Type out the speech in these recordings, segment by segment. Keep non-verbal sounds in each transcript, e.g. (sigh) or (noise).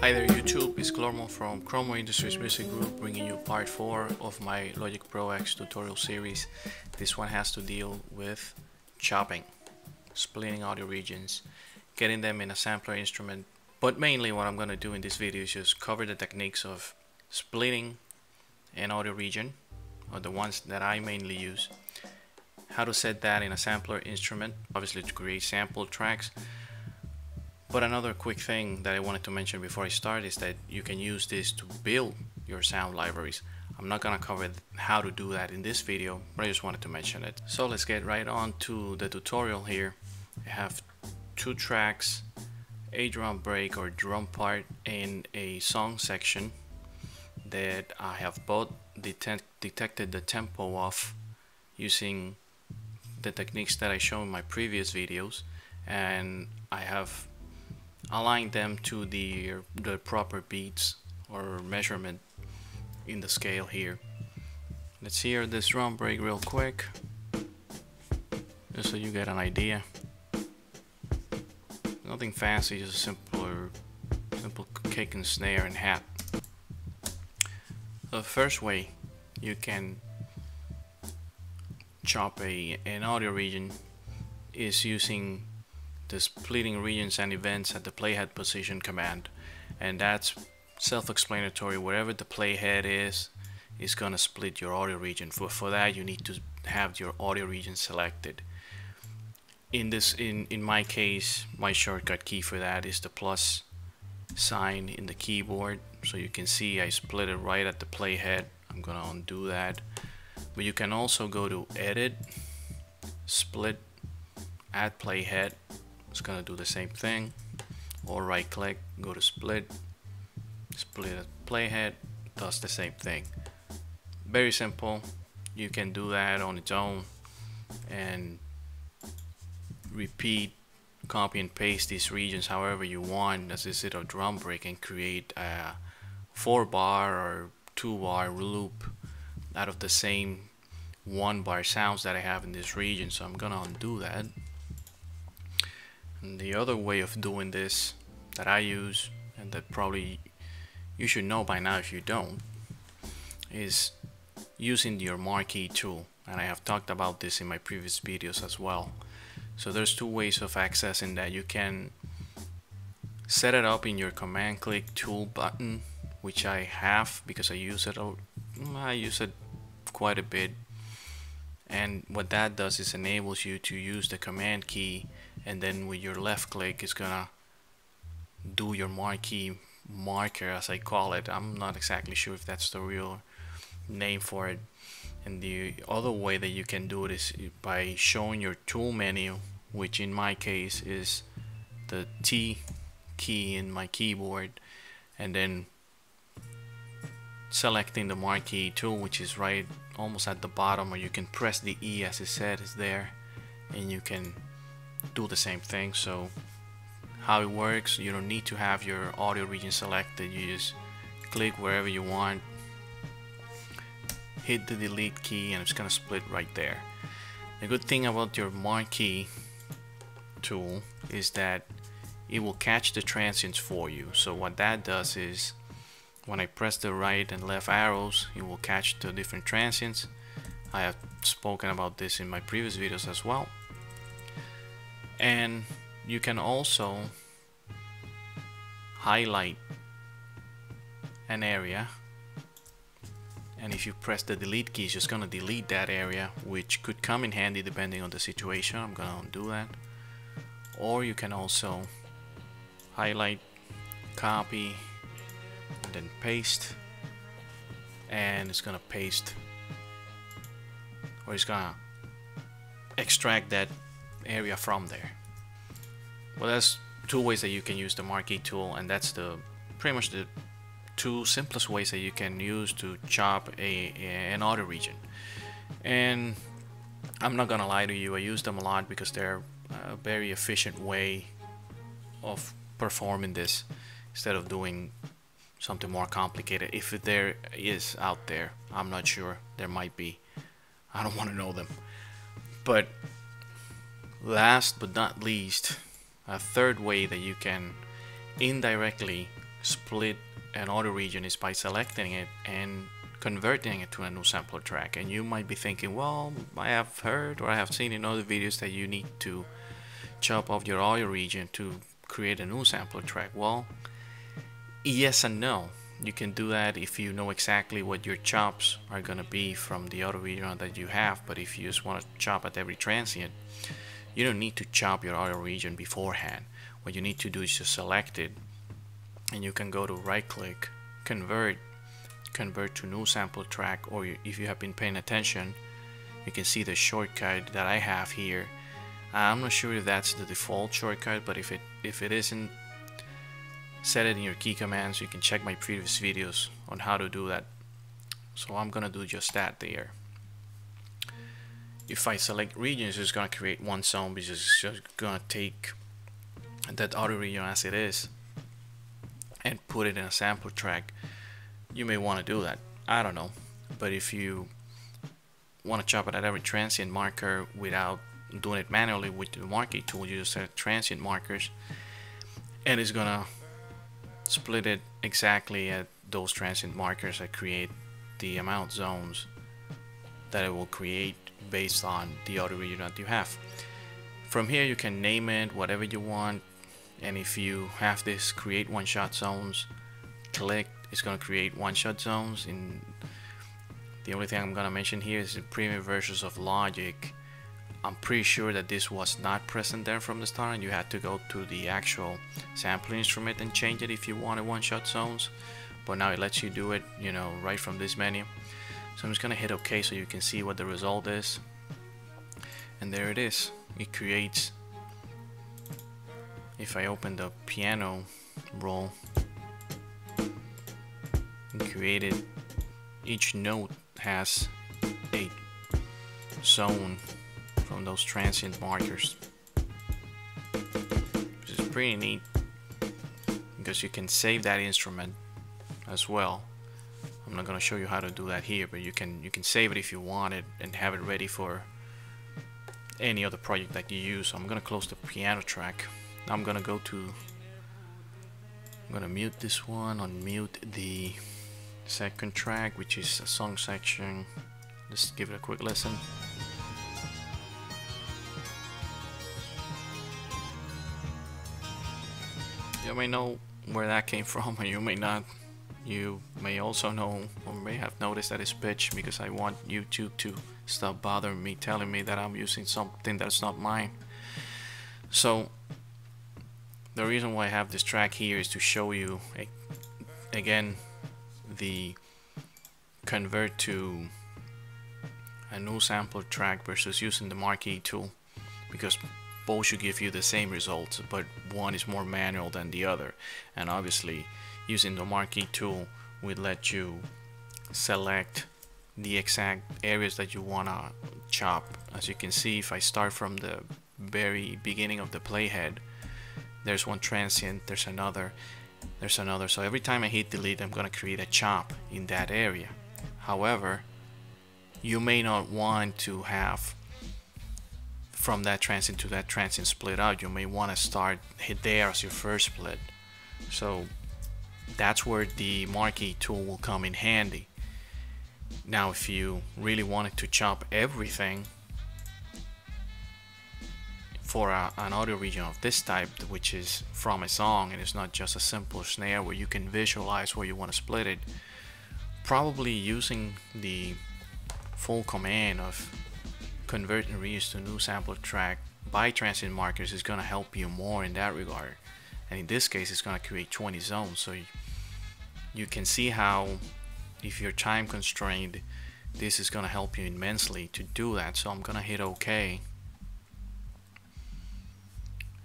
Hi there YouTube, it's Clormo from Clormo Industries Music Group bringing you part 4 of my Logic Pro X tutorial series. This one has to deal with chopping, splitting audio regions, getting them in a sampler instrument. But mainly what I'm going to do in this video is just cover the techniques of splitting an audio region, or the ones that I mainly use. How to set that in a sampler instrument, obviously to create sample tracks, but another quick thing that I wanted to mention before I start is that you can use this to build your sound libraries. I'm not gonna cover how to do that in this video, but I just wanted to mention it. So let's get right on to the tutorial here. I have two tracks, a drum break or drum part in a song section that I have both detect detected the tempo of using the techniques that I show in my previous videos and I have align them to the, the proper beats or measurement in the scale here. Let's hear this drum break real quick just so you get an idea. Nothing fancy, just a simpler, simple kick and snare and hat. The first way you can chop a an audio region is using the splitting regions and events at the playhead position command. And that's self-explanatory. Wherever the playhead is is gonna split your audio region. For for that you need to have your audio region selected. In this in in my case my shortcut key for that is the plus sign in the keyboard. So you can see I split it right at the playhead. I'm gonna undo that. But you can also go to edit split add playhead it's gonna do the same thing. Or right click go to split. Split playhead does the same thing. Very simple. You can do that on its own and repeat copy and paste these regions however you want. As is it a drum break and create a four bar or two bar loop out of the same one bar sounds that I have in this region. So I'm gonna undo that and the other way of doing this that I use and that probably you should know by now if you don't is using your marquee tool. And I have talked about this in my previous videos as well. So there's two ways of accessing that. You can set it up in your command click tool button which I have because I use it mm, I use it quite a bit. And what that does is enables you to use the command key and then with your left click it's gonna do your marquee marker as I call it. I'm not exactly sure if that's the real name for it. And the other way that you can do it is by showing your tool menu which in my case is the T key in my keyboard and then selecting the marquee tool which is right almost at the bottom or you can press the E as it said is there and you can do the same thing. So how it works you don't need to have your audio region selected. You just click wherever you want hit the delete key and it's gonna split right there. The good thing about your marquee tool is that it will catch the transients for you. So what that does is when I press the right and left arrows it will catch the different transients. I have spoken about this in my previous videos as well and you can also highlight an area. And if you press the delete key it's just gonna delete that area which could come in handy depending on the situation. I'm gonna undo that. Or you can also highlight copy and then paste. And it's gonna paste or it's gonna extract that area from there. Well, there's two ways that you can use the marquee tool, and that's the pretty much the two simplest ways that you can use to chop a, a an audio region. And I'm not gonna lie to you, I use them a lot because they're a very efficient way of performing this instead of doing something more complicated. If there is out there, I'm not sure. There might be. I don't want to know them. But Last but not least, a third way that you can indirectly split an audio region is by selecting it and converting it to a new sampler track. And you might be thinking well I have heard or I have seen in other videos that you need to chop off your audio region to create a new sampler track. Well yes and no. You can do that if you know exactly what your chops are gonna be from the audio region that you have but if you just want to chop at every transient you don't need to chop your audio region beforehand. What you need to do is just select it and you can go to right click convert convert to new sample track or if you have been paying attention you can see the shortcut that I have here. I'm not sure if that's the default shortcut but if it if it isn't set it in your key commands you can check my previous videos on how to do that. So I'm gonna do just that there if I select regions it's gonna create one zone which is just gonna take that audio region as it is and put it in a sample track. You may want to do that I don't know but if you want to chop it at every transient marker without doing it manually with the marquee tool you just set transient markers and it's gonna split it exactly at those transient markers that create the amount zones that it will create based on the audio region that you have. From here you can name it whatever you want and if you have this create one shot zones click it's going to create one shot zones in the only thing I'm going to mention here is the premium versions of Logic. I'm pretty sure that this was not present there from the start and you had to go to the actual sampling instrument and change it if you wanted one shot zones but now it lets you do it you know right from this menu so I'm just gonna hit OK so you can see what the result is. And there it is. It creates if I open the piano roll it each note has a zone from those transient markers. Which is pretty neat because you can save that instrument as well I'm not gonna show you how to do that here but you can you can save it if you want it and have it ready for any other project that you use. So I'm gonna close the piano track. Now I'm gonna go to I'm gonna mute this one unmute the second track which is a song section. Let's give it a quick listen. You may know where that came (laughs) from or you may not you may also know or may have noticed that it's pitch because I want YouTube to stop bothering me telling me that I'm using something that's not mine. So the reason why I have this track here is to show you again the convert to a new sample track versus using the marquee tool because both should give you the same results but one is more manual than the other. And obviously using the marquee tool will let you select the exact areas that you want to chop. As you can see if I start from the very beginning of the playhead there's one transient there's another there's another. So every time I hit delete I'm gonna create a chop in that area. However you may not want to have from that transient to that transient split out. You may want to start hit there as your first split. So that's where the marquee tool will come in handy. Now if you really wanted to chop everything for a, an audio region of this type which is from a song and it's not just a simple snare where you can visualize where you want to split it probably using the full command of convert and reuse to new sample track by transient markers is going to help you more in that regard and in this case it's going to create 20 zones. So you, can see how if you're time constrained this is going to help you immensely to do that. So I'm gonna hit OK.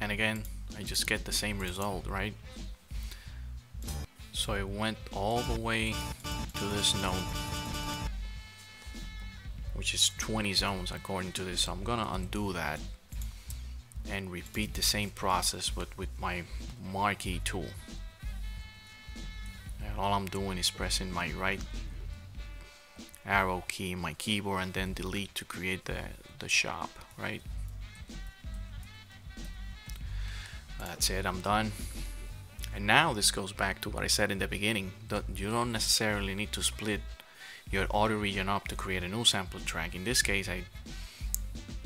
And again I just get the same result right? So I went all the way to this node which is 20 zones according to this. So I'm gonna undo that and repeat the same process but with my marquee tool and all I'm doing is pressing my right arrow key in my keyboard and then delete to create the, the shop right that's it I'm done And now this goes back to what I said in the beginning. That you don't necessarily need to split your audio region up to create a new sample track. In this case, I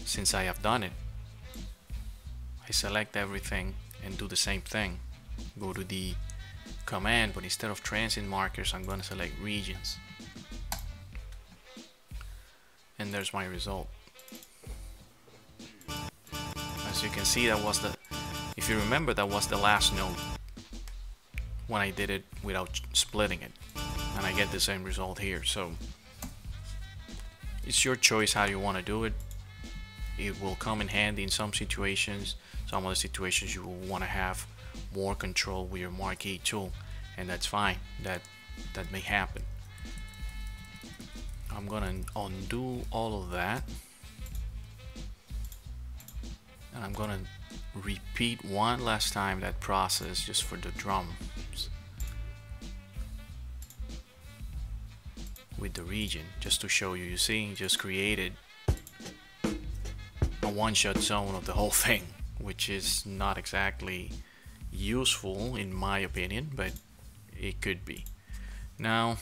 since I have done it, I select everything and do the same thing. Go to the command, but instead of transient markers, I'm going to select regions. And there's my result. As you can see, that was the, if you remember, that was the last note when I did it without splitting it. And I get the same result here. So it's your choice how you want to do it. It will come in handy in some situations. Some other situations you will want to have more control with your marquee tool and that's fine. That that may happen. I'm gonna undo all of that. And I'm gonna repeat one last time that process just for the drums. With the region just to show you you see just created one-shot zone of the whole thing which is not exactly useful in my opinion but it could be. Now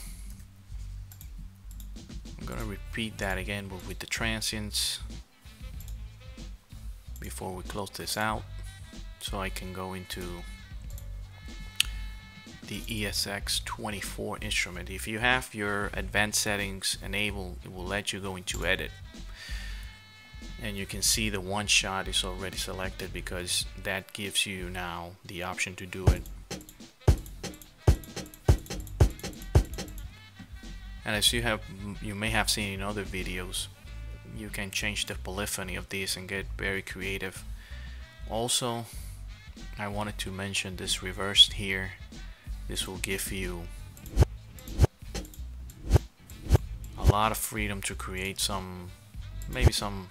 I'm gonna repeat that again but with the transients before we close this out so I can go into the EXS24 instrument. If you have your advanced settings enabled it will let you go into edit and you can see the one shot is already selected because that gives you now the option to do it. And as you have you may have seen in other videos you can change the polyphony of these and get very creative. Also I wanted to mention this reversed here. This will give you a lot of freedom to create some maybe some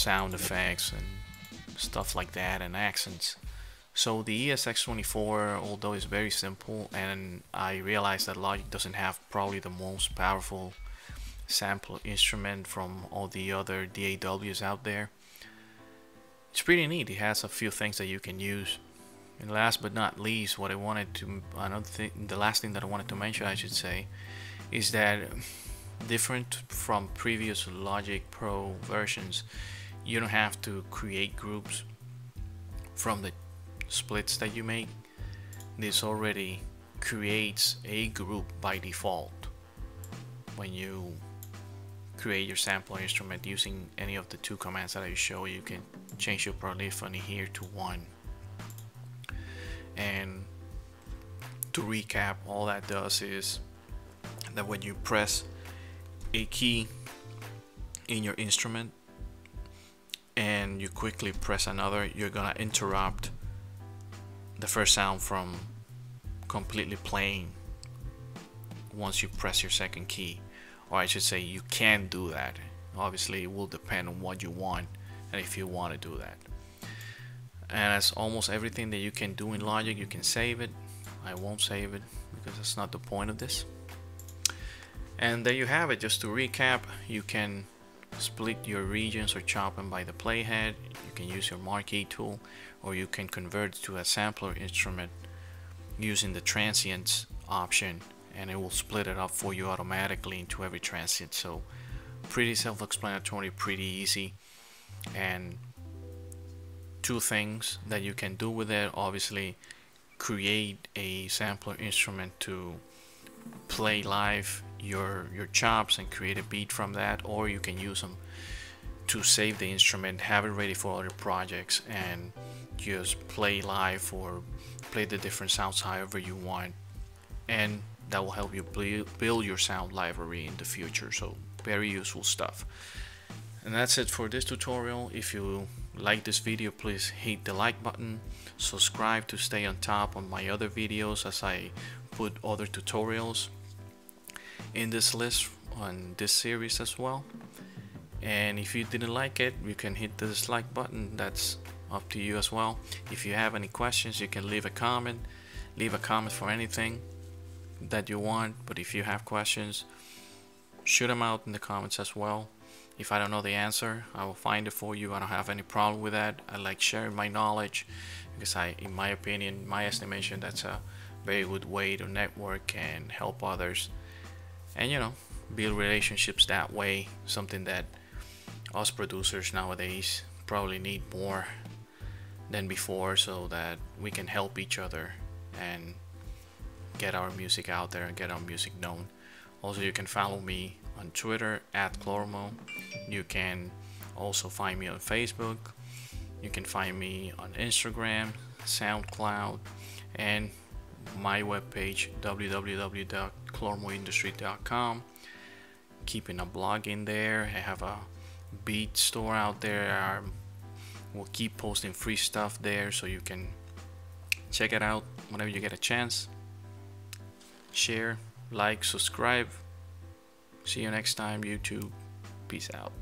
sound effects and stuff like that and accents. So the EXS24, although it's very simple, and I realize that Logic doesn't have probably the most powerful sample instrument from all the other DAWs out there. It's pretty neat. It has a few things that you can use. And last but not least, what I wanted to another thing, the last thing that I wanted to mention, I should say, is that different from previous Logic Pro versions, you don't have to create groups from the splits that you make. This already creates a group by default. When you create your sample instrument using any of the two commands that I show you can change your polyphony here to one. And to recap all that does is that when you press a key in your instrument and you quickly press another you're gonna interrupt the first sound from completely playing once you press your second key. Or I should say you can do that. Obviously it will depend on what you want and if you want to do that. And as almost everything that you can do in Logic you can save it. I won't save it because that's not the point of this. And there you have it. Just to recap you can split your regions or chop them by the playhead. You can use your marquee tool or you can convert to a sampler instrument using the transients option and it will split it up for you automatically into every transient. So pretty self-explanatory pretty easy. And two things that you can do with it obviously create a sampler instrument to play live your your chops and create a beat from that or you can use them to save the instrument have it ready for other projects and just play live or play the different sounds however you want. And that will help you build your sound library in the future so very useful stuff. And that's it for this tutorial. If you like this video please hit the like button subscribe to stay on top of my other videos as I put other tutorials in this list on this series as well. And if you didn't like it you can hit the dislike button. That's up to you as well. If you have any questions you can leave a comment. Leave a comment for anything that you want. But if you have questions shoot them out in the comments as well. If I don't know the answer I will find it for you. I don't have any problem with that. I like sharing my knowledge because I in my opinion my estimation that's a very good way to network and help others and you know build relationships that way something that us producers nowadays probably need more than before so that we can help each other and get our music out there and get our music known. Also you can follow me on twitter at Clormo you can also find me on facebook. You can find me on instagram soundcloud and my webpage www.clormoindustry.com keeping a blog in there. I have a beat store out there. We'll keep posting free stuff there so you can check it out whenever you get a chance. Share like subscribe. See you next time YouTube. Peace out